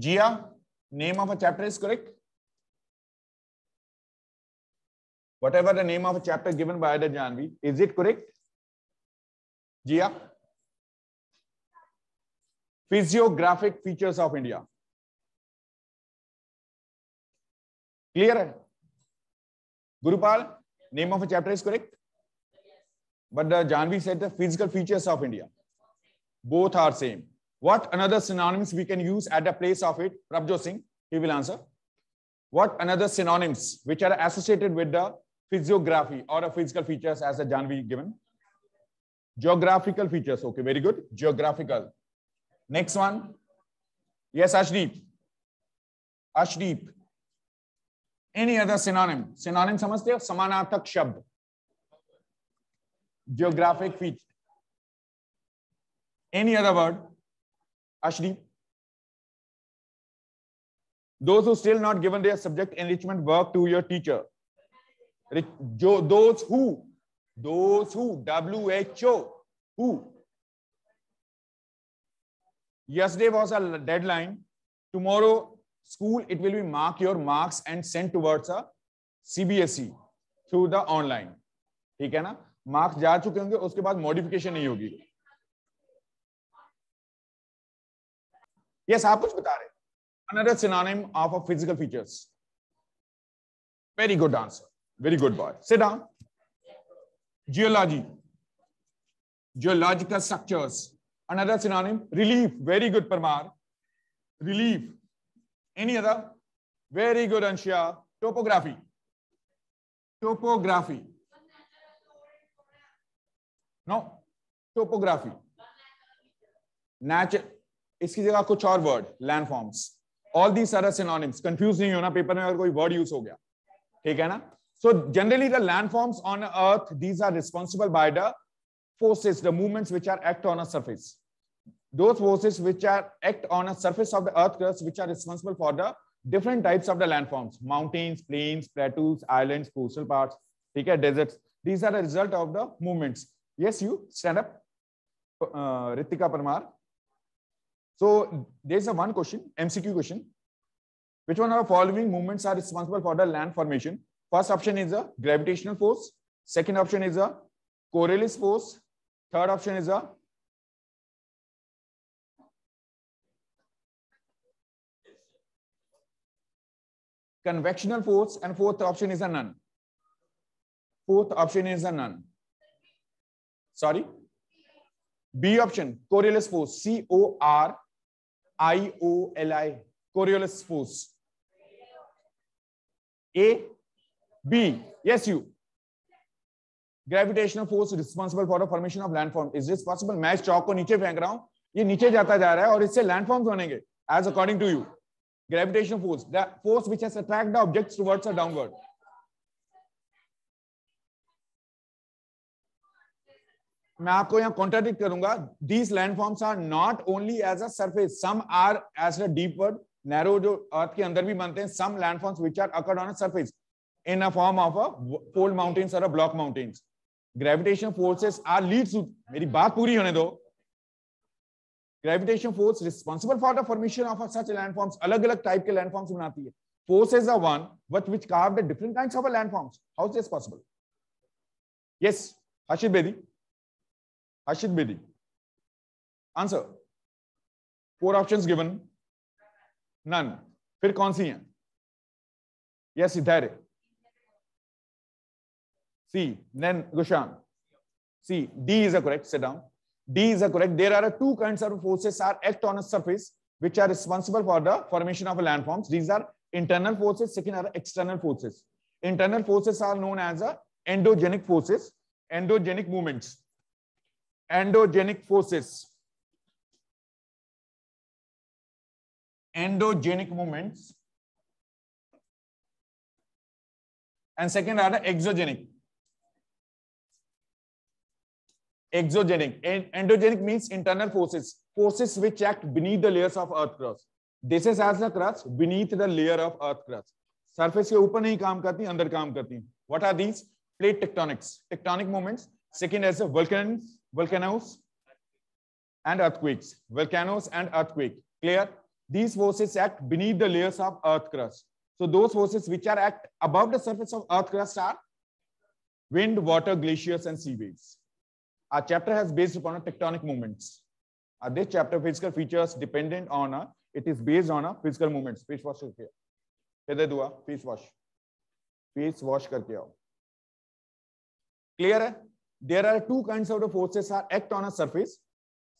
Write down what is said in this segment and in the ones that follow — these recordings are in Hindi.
Gia, name of a chapter is correct. Whatever the name of a chapter given by the Janvi, is it correct? Gia? Physiographic features of India. Clear? Gurupal, name of a chapter is correct? But the Janvi said the physical features of India. Both are same. What another synonyms we can use at the place of it? Prabjot Singh, he will answer. What another synonyms which are associated with the physiography or the physical features as a Janvi given? Geographical features. Okay, very good. Geographical. Next one. Yes, Ashdeep. Ashdeep. Any other synonym? Synonym समझते हो समानार्थक शब्द geographic feature. Any other word? Ashdeep? Those who still not given their subject enrichment work to your teacher. Those who, those who, WHO, who. Yesterday was a deadline. Tomorrow, school, it will be mark your marks and sent towards a CBSE through the online. ठीक है ना मार्क्स जा चुके होंगे उसके बाद मॉडिफिकेशन नहीं होगी यस आप कुछ बता रहे another synonym of a physical features very good answer very good boy sit down geology geological structures another synonym relief very good parmar relief any other very good ansha topography topography no topography nature इसकी जगह कुछ और word land forms all the सारा सिनोनिम्स कंफ्यूज नहीं होना पेपर में अगर कोई वर्ड यूज़ हो गया ठीक है ना so generally the landforms on earth these are responsible by the forces the movements which are act on a surface those forces which are act on a surface of the earth crust which are responsible for the different types of the landforms mountains plains plateaus islands coastal parts ठीक है deserts these are the result of the movements Yes, you stand up, uh, Ritika Parmar. So there's a one question, MCQ question. Which one of the following movements are responsible for the land formation? First option is a gravitational force. Second option is a Coriolis force. Third option is a convectional force. And fourth option is a none. Fourth option is a none. Sorry? B option, Coriolis force. C I O L I Coriolis force A B yes you gravitational force responsible for the formation of landform is responsible मैं इस चौक को नीचे फेंक रहा हूँ। ये नीचे जाता जा रहा है और इससे लैंडफॉर्म्स बनेंगे as according to you gravitation force force which has attract the objects towards a downward मैं आपको यहाँ कॉन्ट्राडिक्ट करूँगा। These landforms are not only as a surface some are as a deepward narrow जो अर्थ के अंदर भी बनते हैं। Some landforms which are occurred on a surface in a form of a fold mountains और a block mountains gravitation forces are leads मेरी बात पूरी होने दो। Gravitation force responsible for the formation of such landforms अलग अलग टाइप के लैंडफॉर्म्स बनाती है। Force is the one but which carved the different kinds of landforms. How is this possible? Yes hashid bedi. Harshit Bedi. Answer. Four options given. None. फिर कौन सी हैं? Yes, धैर्य सी नैन गुशान C D is a correct set down D is a correct there are two kind of forces are act on a surface which are responsible for the formation of land form these are internal forces second are external forces internal forces are known as a endogenic forces endogenic movements endogenic forces endogenic movements and second are the exogenic exogenic endogenic means internal forces forces which act beneath the layers of earth crust this is as the crust beneath the layer of earth crust surface के ऊपर नहीं काम करती अंदर काम करती what are these plate tectonics tectonic movements second is the volcanoes volcanoes and earthquakes volcanoes and earthquake clear these forces act beneath the layers of earth crust so those forces which are act above the surface of earth crust are wind water glaciers and sea waves our chapter has based upon tectonic movements uh, this chapter physical features dependent on a, it is based on a physical movements face wash करके दे दुआ face wash face wash करके आओ clear है there are two kinds of the forces are act on a surface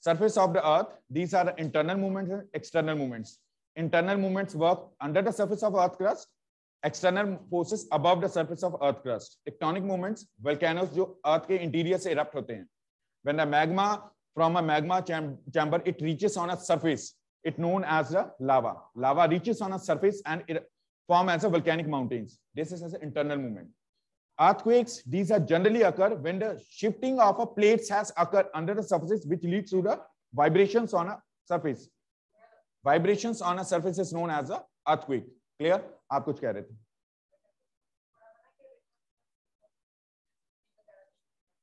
surface of the earth these are the internal movements and external movements internal movements work under the surface of earth crust external forces above the surface of earth crust tectonic movements volcanoes jo earth ke interior se erupt hote hain when the magma from a magma cham chamber it reaches on a surface it known as the lava lava reaches on a surface and it form as a volcanic mountains this is as an internal movement Earthquakes, these are generally occur when the shifting of a plates has occurred under the surfaces, which leads to the vibrations on a surface. Vibrations on a surface is known as a earthquake. Clear? आप कुछ कह रहे थे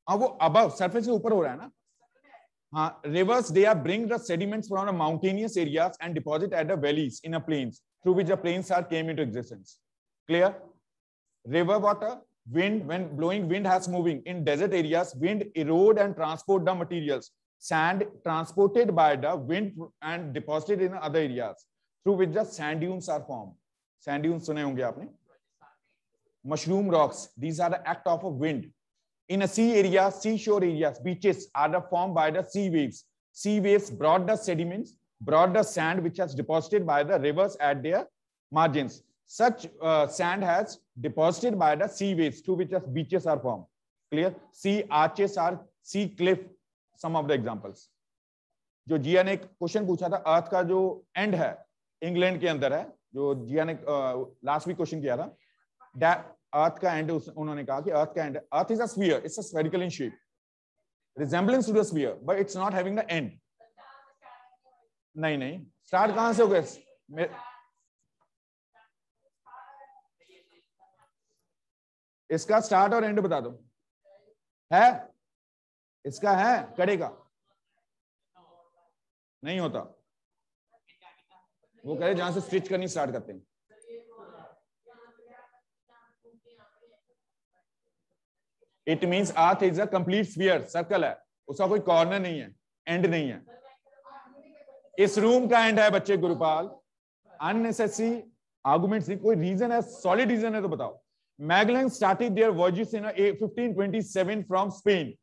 हाँ वो above surface से ऊपर हो रहा है ना हाँ rivers they are bring the sediments from the mountainous areas and deposit at the valleys in a plains through which the plains are came into existence. Clear? River water wind when blowing wind has moving. In desert areas wind erode and transport the materials. Sand transported by the wind and deposited in other areas through which the sand dunes are formed. Sand dunes sune honge aapne? Mushroom rocks. These are the act of a wind. In a sea area seashore areas beaches are the formed by the sea waves. Sea waves brought the sediments brought the sand which has deposited by the rivers at their margins such uh, sand has deposited by the sea waves to which beaches are formed. Clear? Sea arches are sea cliff. Some of the examples. जो जिया ने क्वेश्चन पूछा था अर्थ का जो एंड है इंग्लैंड के अंदर है जो जिया ने लास्ट वीक क्वेश्चन किया था अर्थ का एंड उन्होंने कहा कि अर्थ का end earth is a sphere it's a spherical in shape resemblance to the sphere but it's not having the end नहीं नहीं स्टार्ट कहाँ से हो गए इसका स्टार्ट और एंड बता दो। है? इसका है, करेगा। नहीं होता। वो करे जहाँ से स्टिच करनी स्टार्ट करते हैं। It means earth is a complete sphere circle है। उसका कोई कॉर्नर नहीं है एंड नहीं है। इस रूम का एंड है बच्चे, गुरुपाल। अननेसेसरी आर्गुमेंट्स नहीं, कोई रीजन है सॉलिड रीजन है तो बताओ। Magellan started their voyages in 1527 from Spain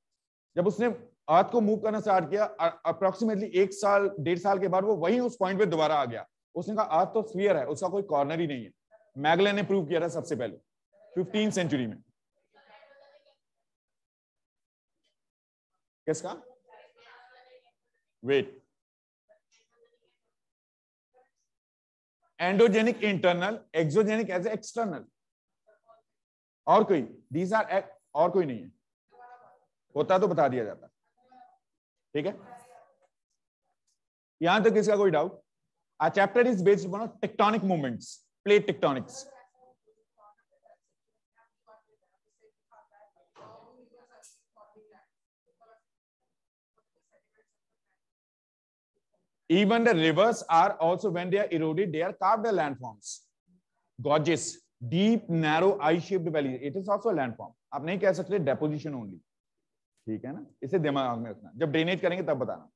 जब उसने अर्थ को मूव करना स्टार्ट किया अप्रोक्सीमेटली एक साल, डेढ़ साल के बाद वो वही उस पॉइंट पे दोबारा आ गया। उसने कहा अर्थ तो स्फीयर है, उसका कोई कॉर्नर ही नहीं है। मैगलन ने प्रूव किया था सबसे पहले फिफ्टीन सेंचुरी में। किसका? Wait endogenic internal exogenic as external और कोई दीज आर एक्ट और कोई नहीं है। होता तो बता दिया जाता। ठीक है? यहाँ तक तो इसका कोई doubt uh chapter is based upon tectonic movements plate tectonics even the rivers are also when they are eroded, they are carved the landforms. Gorges deep narrow I shaped valley it is also landform आप नहीं कह सकते डेपोजिशन ओनली ठीक है ना? इसे दिमाग में रखना। जब ड्रेनेज करेंगे तब बताना।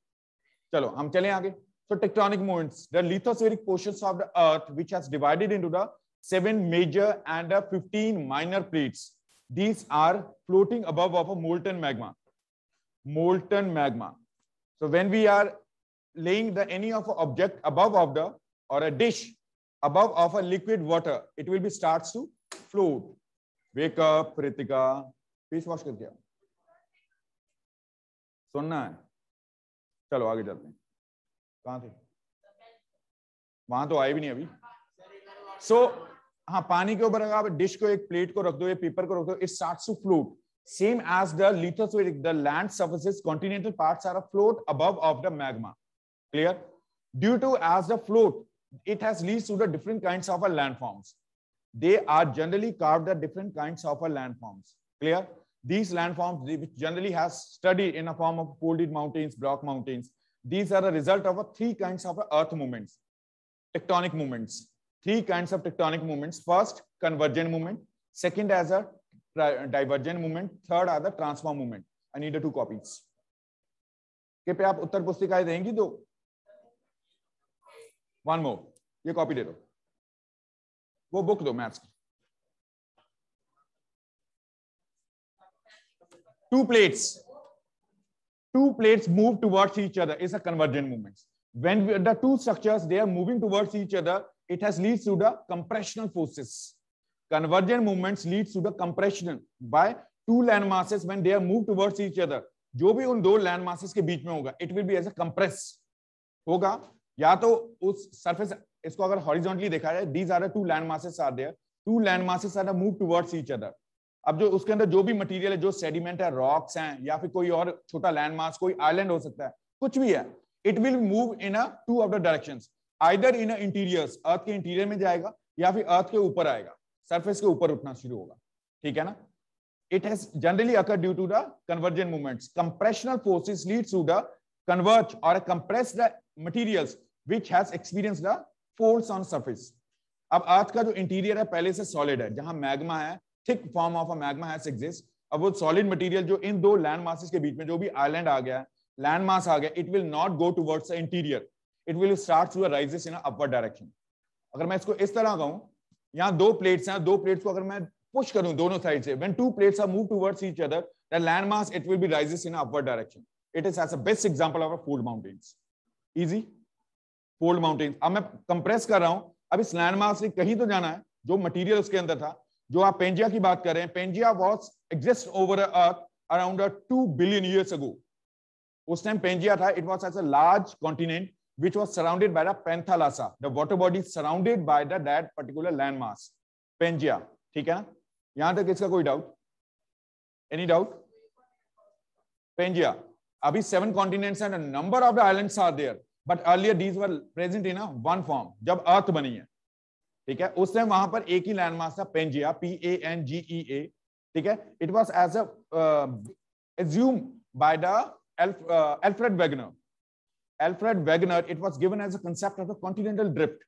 चलो, हम चले आगे। So tectonic movements the lithospheric portions of the earth which has divided into the seven major and 15 minor plates these are floating above of a molten magma molten magma so when we are laying the any of a object above of the और a dish above of a liquid water, it will be starts to float. Wake up, Ritika. Face wash कर दिया सुनना है चलो आगे चलते हैं कहाँ थे वहाँ तो आए भी नहीं अभी सो so, हाँ पानी के ऊपर आप डिश को एक प्लेट को रख दो या पेपर को रख दो it starts to float same as the lithospheric the land surfaces continental parts are afloat above of the magma clear due to as the float it has leads to the different kinds of a landforms. They are generally carved the different kinds of a landforms. Clear? These landforms, which generally has studied in a form of folded mountains, block mountains, these are the result of a three kinds of earth movements. tectonic movements. Three kinds of tectonic movements. First, convergent movement. Second, as a divergent movement. Third are the transform movement. I need the two copies. के पे आप उत्तर पुस्तिकाएं देंगी दो वन मोर ये कॉपी दे दो वो बुक दो मैथ्स की। Two plates two plates move towards each other is a convergent movement when the two structures they are moving towards each other it has leads to the compressional forces convergent movements leads to the compressional by two land masses when they are move towards each other जो भी उन दो लैंड मासेस के बीच में होगा it will be as a compress होगा? या तो उस सरफेस इसको अगर हॉरिजॉन्टली देखा जाए these are two land masses are there two land masses are move towards each other अब जो उसके अंदर जो भी मटेरियल है, जो सेडिमेंट है रॉक्स हैं, या फिर कोई और छोटा लैंड मास कोई आइलैंड हो सकता है, कुछ भी है it will move in a two of the direction either in interiors earth के इंटीरियर में जाएगा, या फिर अर्थ के ऊपर आएगा. सरफेस के ऊपर उठना शुरू होगा. ठीक है ना? It has generally occurred due to the convergent movements. Compressional forces leads to the converge or compress the materials. Which has experienced the force on surface. अब अर्थ का जो इंटीरियर है, पहले से सॉलिड है, जहाँ मैग्मा है thick form of a magma has exist अब वो सॉलिड मटेरियल जो इन दो लैंड मासेस के बीच में, जो भी आइलैंड आ गया है लैंड मास आ गया it will not go towards the interior it will start to rises in upward direction अगर मैं इसको इस तरह कहूँ यहाँ दो प्लेट्स हैं, दो प्लेट्स को अगर मैं पुश करूँ दोनों साइड से when two plates are move towards each other the land mass it will be rises in upward direction it is as a best example of a fold mountains easy fold mountains अब मैं कंप्रेस कर रहा हूँ। अब इस लैंड मास से कहीं तो जाना है जो मटेरियल उसके अंदर था। जो आप पेंजिया की बात कर रहे हैं Pangaea was exist over earth around two billion years ago उस टाइम पेंजिया था it was as a large continent which was surrounded by the Panthalassa, the water body surrounded by the that particular landmass, Pangaea. ठीक है ना? यहाँ तक इसका कोई डाउट एनी डाउट Pangaea. अभी seven continents and a number of the islands are earlier, these were present in a one form. जब अर्थ बनी है। ठीक है? उस टाइम वहाँ पर एक ही लैंडमास था Pangaea P A N G E A ठीक है? It was as assume by the Alfred Wegener Alfred Wegener it was given as a concept of the continental drift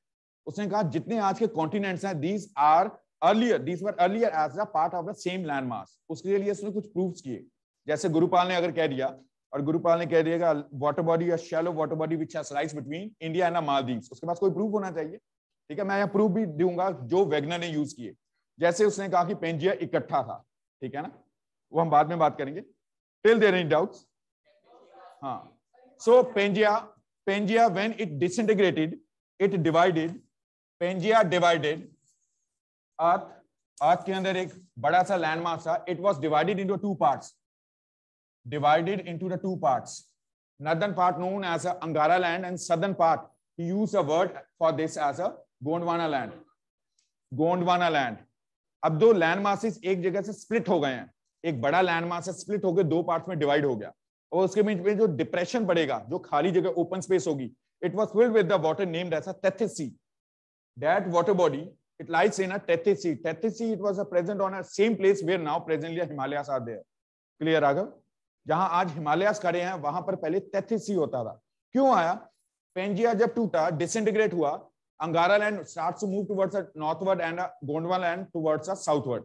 उसने कहा, जितने आज के कॉन्टिनेंट्स हैं these are earlier these were earlier as a part of the same land mass उसके लिए उसने कुछ प्रूफ्स किए। जैसे गुरुपाल ने अगर कह दिया और गुरुपाल ने कह दिया वाटर बॉडी या shallow water body which has rise between India and Maldives उसके पास कोई प्रूफ होना चाहिए? ठीक है, मैं यहाँ प्रूफ भी दूँगा जो वेगनर ने यूज़ किए। जैसे उसने कहा कि पेंजिया इकट्ठा था, ठीक है ना? वो हम बाद में बात करेंगे। टिल देर एनी डाउट्स हाँ। So Pangaea Pangaea when it disintegrated it divided Pangaea divided earth earth के अंदर एक बड़ा सा लैंड मास था it was divided into two parts divided into the two parts northern part known as angara land and southern part, he used a word for this as a Gondwana land Gondwana land अब दो लैंड मासेस एक जगह से स्प्लिट हो गए हैं। एक बड़ा लैंड मास स्प्लिट होकर दो पार्ट्स में डिवाइड हो गया। और उसके बीच में जो डिप्रेशन पड़ेगा जो खाली जगह ओपन स्पेस होगी it was filled with the water named as a that water body it lies in a Tethys Tethys it was present on a same place where now presently Himalayas are there clear Raghav जहाँ आज हिमालयस खड़े हैं वहाँ पर पहले टेथिसी होता था क्यों आया पेंजिया जब टूटा डिसइंटीग्रेट हुआ starts to move towards the northward and Gondwana land towards the southward.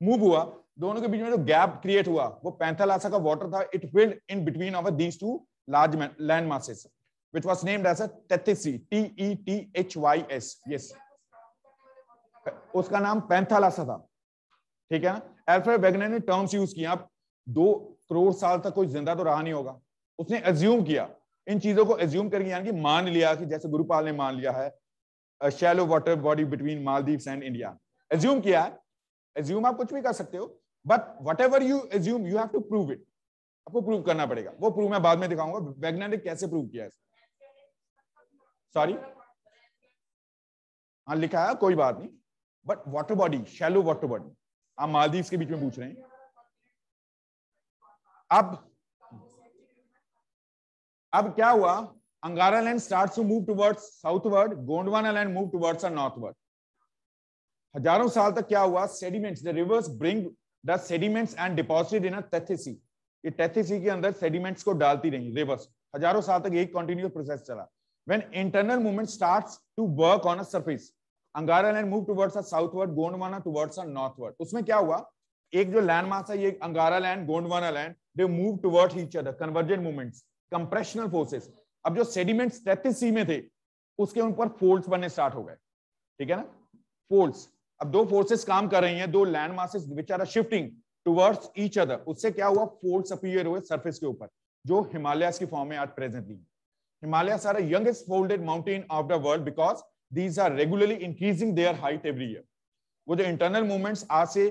Move हुआ दोनों के बीच में जो गैप क्रिएट हुआ वो पैंथालासा का वाटर था it filled in between of these two large land masses which was named as a Tethys, T E T H Y S. Yes. उसका नाम पैंथालासा था ठीक है ना एल्फ्रेड वेगनर ने टर्म्स यूज़ किया अब दो करोड़ साल तक कोई ज़िंदा तो रहा नहीं होगा। उसने एज्यूम किया। इन चीज़ों को एज्यूम करके यानी कि मान लिया कि जैसे गुरुपाल ने मान लिया है shallow water body between Maldives and India assume किया है। एज्यूम आप कुछ भी कर सकते हो। But whatever you assume you have to prove it आपको प्रूव करना पड़ेगा। वो प्रूव मैं बाद में दिखाऊँगा। वैज्ञानिक कैसे प्रूव किया है? सॉरी हाँ लिखा है, कोई बात नहीं। But water body shallow water body आप मालदीव के बीच में पूछ रहे हैं। अब अब क्या हुआ? Angara land starts to move towards southward, Gondwana land move towards the. हज़ारों साल तक क्या हुआ? Sediments the rivers bring the sediments and deposited in Tethys ये टेथिसी के अंदर सेडिमेंट्स को डालती रही रिवर्स हज़ारों साल तक एक कंटिन्यूस प्रोसेस चला। When internal movement starts to work on a surface Angara land move towards a southward Gondwana towards a northward उसमें क्या हुआ? एक जो लैंड मास है ये Angara land Gondwana land they move towards each other convergent movements compressional forces अब जो सेडिमेंट्स 33 सी में थे, उसके ऊपर फोल्ड्स बनने स्टार्ट हो गए। ठीक है ना? फोल्ड्स अब दो फोर्सेस काम कर रही हैं, दो land masses which are shifting towards each other उससे क्या हुआ? फोल्ड्स अपीयर हुए सरफेस के ऊपर, जो हिमालयस की फॉर्म में आज presently Himalayas are youngest folded mountain of the world because these are regularly increasing their height every year वो जो इंटरनल मूवमेंट्स आज से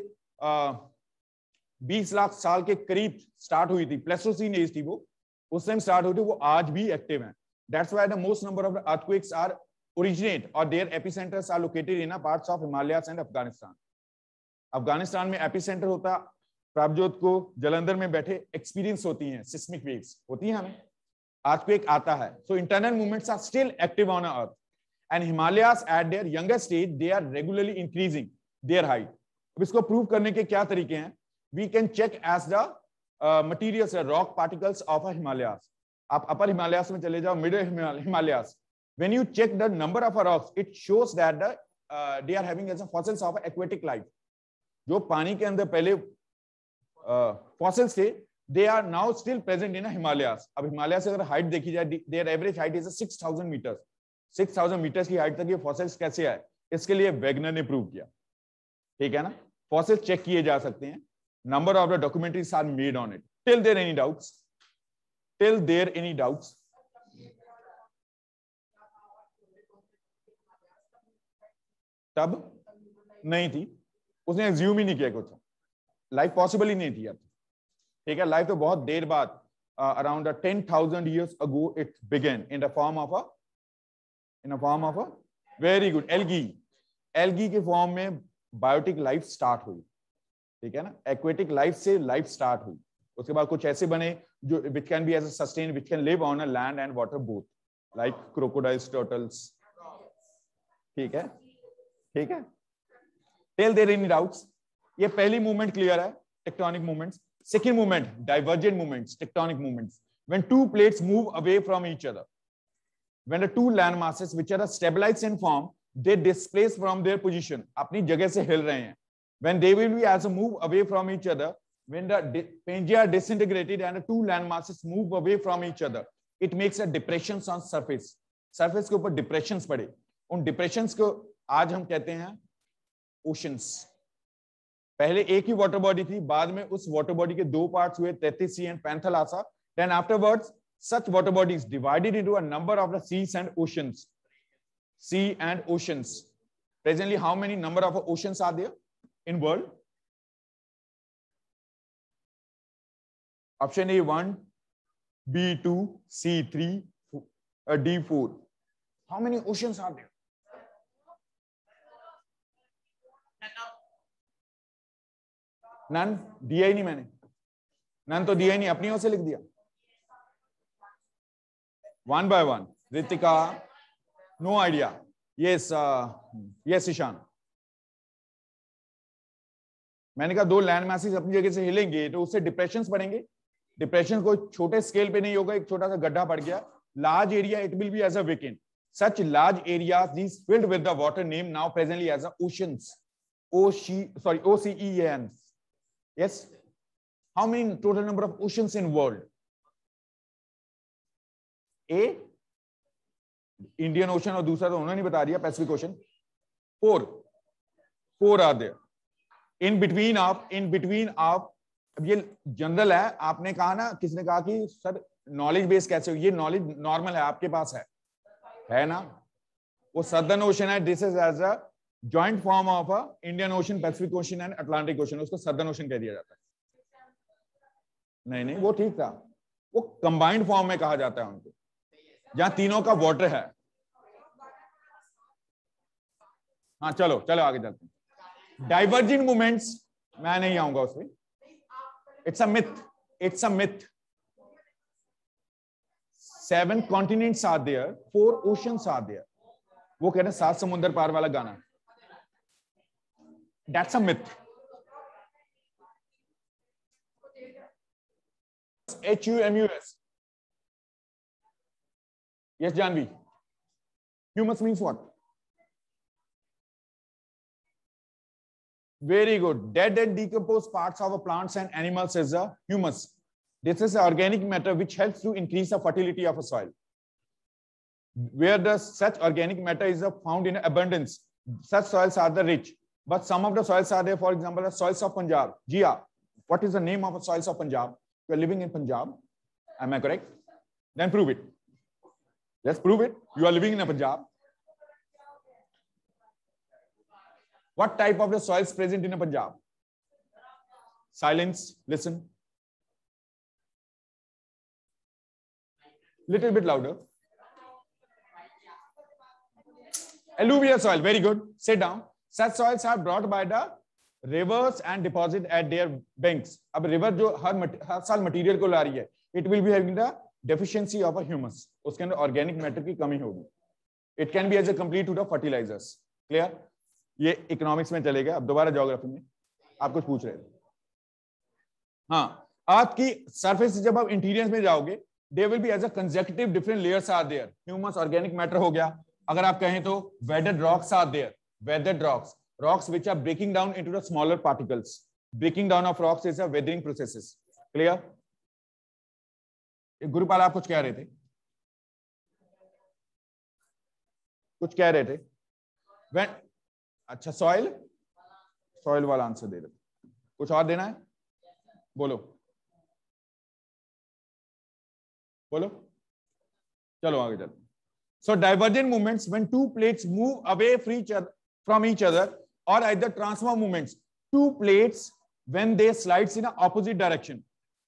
बीस लाख साल के करीब स्टार्ट हुई थी। प्लेस्टोसीन एज थी वो। उस टाइम स्टार्ट हुई थी, वो आज भी एक्टिव है। That's why the most number of earthquakes are originate और their epicentres are located in parts of Himalayas and Afghanistan Afghanistan में एपिसेंटर होता प्रभजोत को जलंधर में बैठे एक्सपीरियंस होती हैं सिस्मिक वेव्स होती हैं हमें। आज आता है। So internal movements are still active on earth and Himalayas at their younger stage they are regularly increasing their height अब इसको प्रूव करने के क्या तरीके हैं? We can check as the materials rock particles of a Himalayas आप अपर हिमालयास में चले जाओ middle Himalayas when you check the number of rocks it shows that the uh, they are having as a fossils of aquatic life. जो पानी के अंदर पहले फॉसिल्स थे they are now still present in Himalayas अब हिमालय से अगर हाइट देखी जाए their average height is six thousand metre six thousand metre की हाइट तक ये फॉसिल्स कैसे आए? इसके लिए वेगनर ने प्रूव किया। ठीक है ना? फॉसिल्स चेक किए जा सकते हैं। Number of the documentaries are made on it till there any doubts till there any doubts तब? नहीं थी। उसने एज्यूम ही नहीं किया कुछ। लाइफ पॉसिबल ही नहीं थी अब। ठीक है? लाइफ तो बहुत देर बाद around ten thousand years ago it began in the form of a in a form of a very good algae algae के फॉर्म में बायोटिक लाइफ स्टार्ट हुई। ठीक है ना? एक्वेटिक लाइफ से लाइफ स्टार्ट हुई। उसके बाद कुछ ऐसे बने जो which can be as a sustain which can live on a land and water both like crocodiles turtles ठीक है? ठीक है? टेल देर एनी डाउट्स ये पहली मूवमेंट क्लियर है tectonic movements second movement divergent movements tectonic movements when two plates move away from each other. When the two land masses, which are stabilized in form, they displace from their position. अपनी जगह से हिल रहे हैं। When they will be also move away from each other when the Pangea disintegrated and the two land masses move away from each other it makes a depressions on surface surface के ऊपर depressions पड़े उन depressions को आज हम कहते हैं oceans पहले एक ही वाटर बॉडी थी बाद में उस वाटर बॉडी के दो पार्ट्स हुए Tethys and Panthalassa then afterwards such water bodies divided into a number of the seas and oceans sea and oceans presently how many number of oceans are there in world? Option a 1 b 2 c 3 uh, d 4 how many oceans are there? None दिया ही नहीं मैंने। नन तो दिया ही नहीं अपनी ओर से लिख दिया। One by one Ritika no idea yes yes Ishan मैंने कहा दो लैंड मैसेज अपनी जगह से हिलेंगे तो उससे डिप्रेशन बनेंगे डिप्रेशन कोई छोटे स्केल पे नहीं होगा, एक छोटा सा गड्ढा पड़ गया। Large area it will be as a such large area filled with water name now presently as ocean sorry O C N yes how many total number of ocean in world a Indian ocean और दूसरा तो उन्होंने बता दिया Pacific ocean four four are there in between of in between of अब ये जनरल है, आपने कहा ना, किसने कहा कि, सर नॉलेज बेस कैसे हो ये नॉलेज नॉर्मल है, आपके पास है। है ना? वो सदर्न ओशन है this is as a joint form of Indian ocean Pacific ocean and Atlantic ocean उसको सदर्न ओशन कह दिया जाता है। नहीं नहीं, वो ठीक था। वो कंबाइंड फॉर्म में कहा जाता है उनको। जहाँ तीनों का वाटर है। हाँ चलो चलो, आगे चलते हैं। डाइवर्जिंग मूवमेंट्स मैं नहीं आऊँगा उसमें it's a myth it's a myth seven continents are there four oceans are there वो कह रहे हैं सात समुद्र पार वाला गाना That's a myth. H-U-M-U-S. Yes, Janvi. Humus means what? Very good. Dead and decomposed parts of plants and animals is a humus. This is organic matter which helps to increase the fertility of a soil. Where the such organic matter is found in abundance, such soils are the rich. But some of the soils are there, for example, the soils of Punjab. Jia, what is the name of the soils of Punjab? You are living in Punjab. Am I correct? Then prove it. Let's prove it. You are living in a Punjab. What type of the soils present in a Punjab? Silence. Listen. Little bit louder. Alluvial soil. Very good. Sit down. Such soils are brought by the rivers and deposit at their banks. अब river जो हर हर साल material को ला रही है, it will be having the deficiency of a humus. उसके अंदर organic matter की कमी होगी. It can be as a complete to the fertilizers. Clear? ये इकोनॉमिक्स में चलेगा, अब दोबारा जोग्राफी में। आप कुछ पूछ रहे थे। हाँ अर्थ की सरफेस जब आप इंटीरियर में जाओगे they will be as a conjunctive different layers are there humus organic matter हो गया। अगर आप कहें तो वेडेड rocks are there वेडेड rocks rocks which are breaking down into the smaller particles breaking down of rocks is weathering processes clear Gurupal, आप कुछ कह रहे थे? कुछ कह रहे थे? When अच्छा सॉइल सॉइल वाला आंसर दे रहे कुछ और देना है बोलो बोलो चलो आगे चलो so divergent movements when two plates move away from each other और either transfer movements two plates when they slides in a opposite direction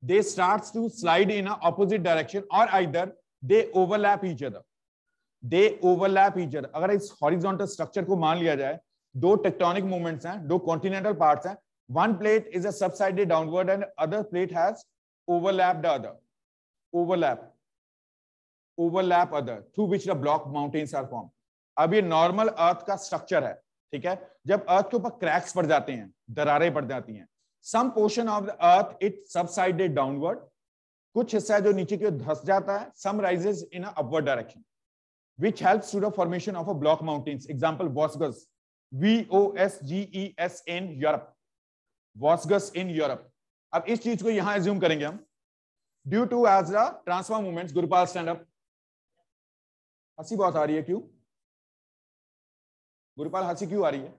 they starts to slide in a opposite direction or either they overlap each other they overlap each other अगर इस horizontal structure को मान लिया जाए दो टेक्टोनिक मूवमेंट्स हैं, दो कॉन्टिनेंटल पार्ट्स हैं। One plate is subsided downward and other plate has overlap the other overlap overlap other through which the block mountains are form अब ये नॉर्मल अर्थ का स्ट्रक्चर है, ठीक है? जब अर्थ के ऊपर क्रैक्स पड़ जाते हैं, दरारें पड़ जाती हैं some portion of the earth it subsided downward कुछ हिस्सा है जो नीचे की ओर धस जाता है some rises in upward direction which helps to the formation of a block mountains. Example vosges V O S G E S in Europe वॉस्गस in Europe अब इस चीज़ को यहाँ एज्यूम करेंगे हम। Due to as the transfer movements Gurupal stand up हँसी बहुत आ रही है क्यों? गुरुपाल हँसी क्यों आ रही है?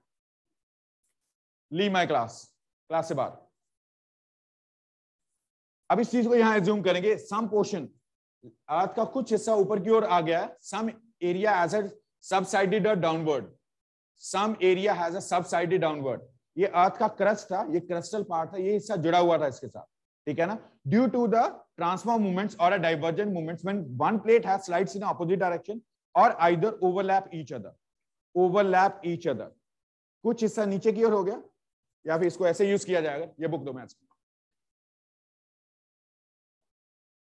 ली माई क्लास क्लास से बाहर। अब इस चीज़ को यहाँ एज्यूम करेंगे। सम पोर्शन अर्थ का कुछ हिस्सा ऊपर की ओर आ गया। Some area as a subsided और downward some area has a subsided downward ये अर्थ का क्रस्ट था, ये क्रस्टल पार्ट था, ये हिस्सा जुड़ा हुआ था इसके साथ। ठीक है ना? Due to the transform movements और divergent movements when one plate has slides in opposite direction और either overlap each other overlap each other कुछ हिस्सा नीचे की ओर हो गया, या फिर इसको ऐसे यूज़ किया जाएगा, ये बुक दो मैथ्स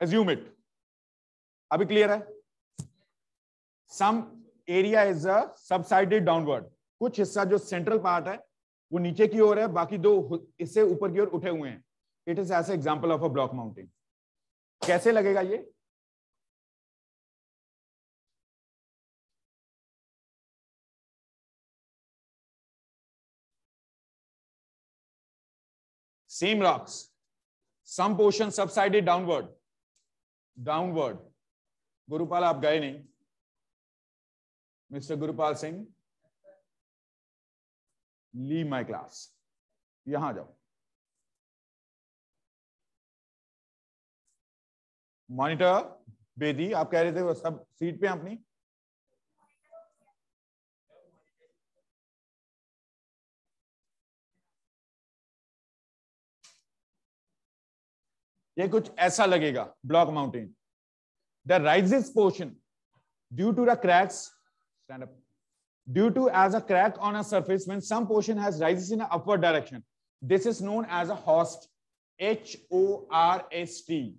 एज्यूम इट अभी क्लियर है? Some area is a subsided downward कुछ हिस्सा जो सेंट्रल पार्ट है, वो नीचे की ओर है, बाकी दो इससे ऊपर की ओर उठे हुए हैं। It is as example of a block mountain कैसे लगेगा ये? Same rocks some portion subsided downward downward Gurupal आप गए नहीं। Mister Gurupal Singh leave my class यहाँ जाओ। मॉनिटर, बेदी, आप कह रहे थे वो सब सीट पे अपनी? ये कुछ ऐसा लगेगा, block mountain. The rises portion, due to the cracks, stand up due to as a crack on a surface when some portion has rises in an upward direction. This is known as a horst. H O R S T.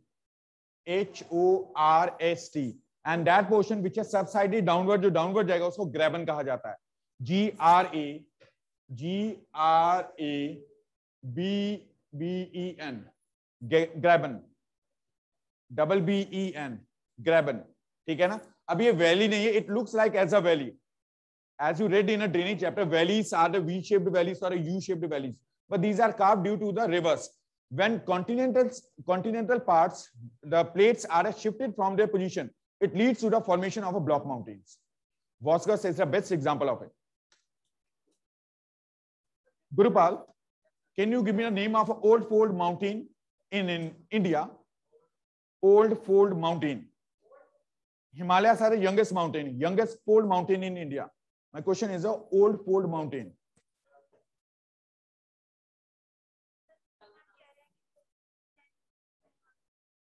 H O R S T. And that portion which has subsided downward, जो downward जाएगा उसको graben कहा जाता है. G R A G R A B B E N. Graben. Double B E N. Graben. ठीक है ना अब ये वैली नहीं है it looks like as a valley as you read in a drainage chapter valleys are the v shaped valleys or a u shaped valleys. But these are carved due to the rivers. When continental continental parts the plates are shifted from their position it leads to the formation of a block mountains. Vosges is the best example of it. Gurupal can you give me the name of an old fold mountain in, in india? Old fold mountain. Himalayas are the youngest mountain, youngest fold mountain in India. My question is a old fold mountain.